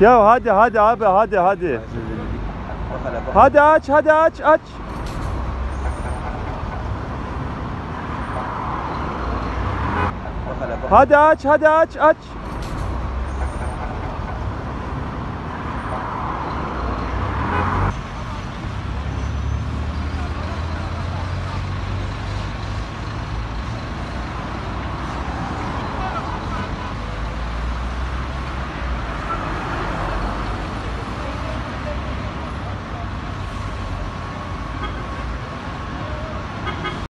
Ya hadi hadi abi hadi hadi. Hadi aç hadi aç aç. Hadi aç hadi aç aç.